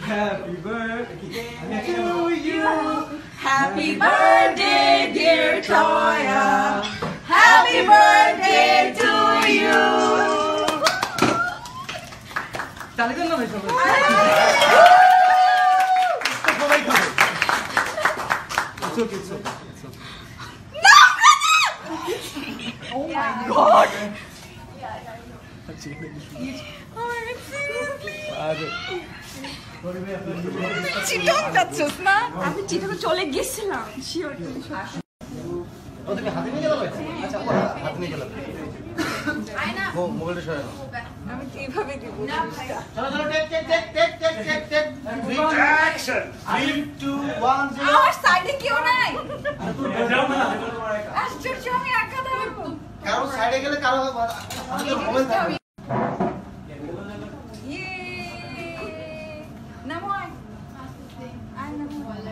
Happy birthday to you. Happy birthday, dear Toya. Happy birthday to you. Talagang naman siya. Gusto ko kayo. It's okay, it's okay. It's okay. No, brother! oh my God! চিটং যাচ্ছিস না আমি চিটং চলে গেছিলাম sure তুমি হাতে নিয়ে গেলে আচ্ছা হাতে নিয়ে গেলাম মোবাইলটা সরাই আমি কীভাবে দিব চলো চলো take take take take take take take action 3 2 1 0 আমার সাইডে কেউ নাই আশ্চর্য আমি একা থাকব কারও সাইডে গেলে কারও আমাদের mobile